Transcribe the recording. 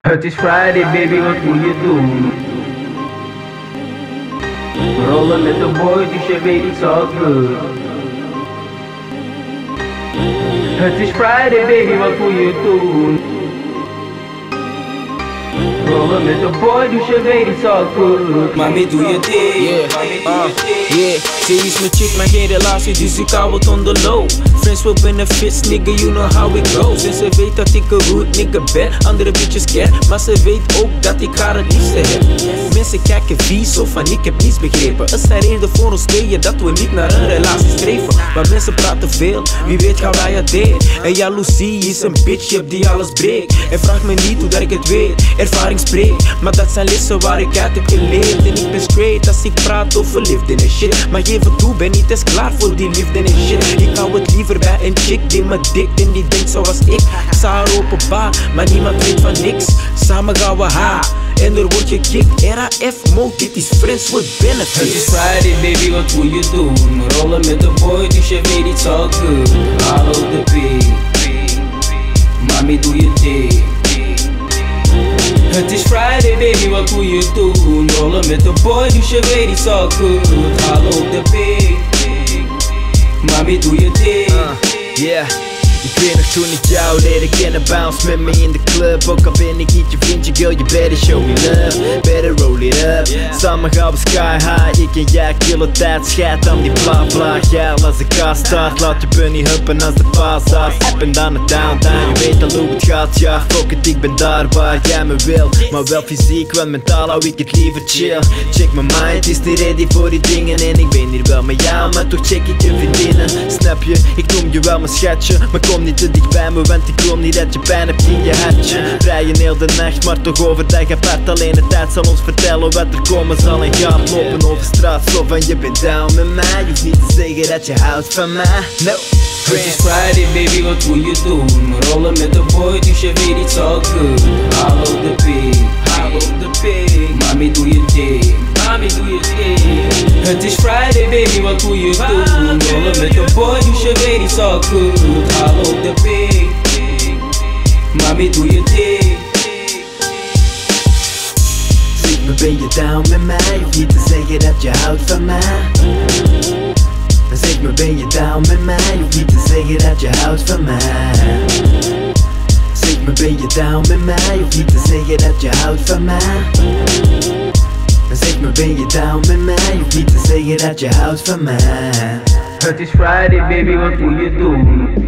Het is Friday baby, wat moet je doen? Rollen met de boy, dus je weet it's all good. Het is Friday baby, wat moet je doen? Rollen met de boy, dus je weet it's all good. Mami, doe je ding. Yeah, Mami, doe uh, je ding. Yeah. Ze is mijn chick, maar geen relatie, dus ik hou het on the low. Friends with benefits, nigga, you know how it goes. En ze weet dat ik een root nigga ben, andere bitches ken. Maar ze weet ook dat ik haar het liefste heb. Mensen kijken vies of van ik heb niets begrepen. Het zijn reden voor ons tweeën dat we niet naar een relatie streven. Maar mensen praten veel, wie weet gaan wij het delen. En jaloezie is een bitch, je hebt die alles breekt. En vraag me niet hoe dat ik het weet, ervaring spreekt. Maar dat zijn lessen waar ik uit heb geleerd. En ik ben straight als ik praat over liefde en shit. Maar geef het toe, ben niet eens klaar voor die liefde en shit. Ik hou het liever bij een chick die me dikt en die denkt zoals ik. Sta haar openbaar, maar niemand weet van niks. Samen gaan we haar. En er wordt gekikt, RAF mode, dit is friends with Het is benefits. Friday baby, wat moet je doen? Rollen met de boy, dus je weet it's all good. Hallo de P. Mami, doe je ding. Het is Friday baby, wat moet je doen? Rollen met de boy, dus je weet it's all good. Hallo de P. Mami, doe je ding. Yeah. Ik weet nog toen ik jou leerde kennen, bounce met me in de club. Ook al ben ik niet je vriendje, girl, you better show me love. Better roll it up. Samen gaan we sky high, ik en jij killen tijd Scheid aan die bla bla, geil als de kast start Laat je bunny huppen als de paas Up en dan het downtown, je weet al hoe het gaat. Ja, fuck it, ik ben daar waar jij me wil Maar wel fysiek, want mentaal hou ik het liever chill. Check mijn mind, is niet ready voor die dingen? En ik ben hier wel met jou, maar toch check ik je vriendinnen. Snap je, ik noem je wel mijn schatje kom niet te dicht bij me, want ik wil niet dat je pijn hebt in je hartje Vrijen heel de nacht, maar toch overdag apart Alleen de tijd zal ons vertellen wat er komen zal en gaat Lopen over straat, zo van je bent down met mij Je hoeft niet te zeggen dat je houdt van mij No Het is Friday baby, wat moet je doen? Rollen met de boy, dus je weet it's all good. Hallo de P. Hallo de P. Mami, doe je ding. Mami, doe je ding. Het is Friday baby, wat moet je doen? Rollen met de boy, dus je weet it's all de P. Mami, doe je ding. Zeg me ben je down met mij Je niet te zeggen dat je houdt van mij Zeg me ben je down met mij Je niet te zeggen dat je houdt van mij Zeg me ben je down met mij Je niet te zeggen dat je houdt van mij Zeg me ben je down met mij Je hoeft niet te zeggen dat je houdt van mij Het is Friday baby, wat moet je doen?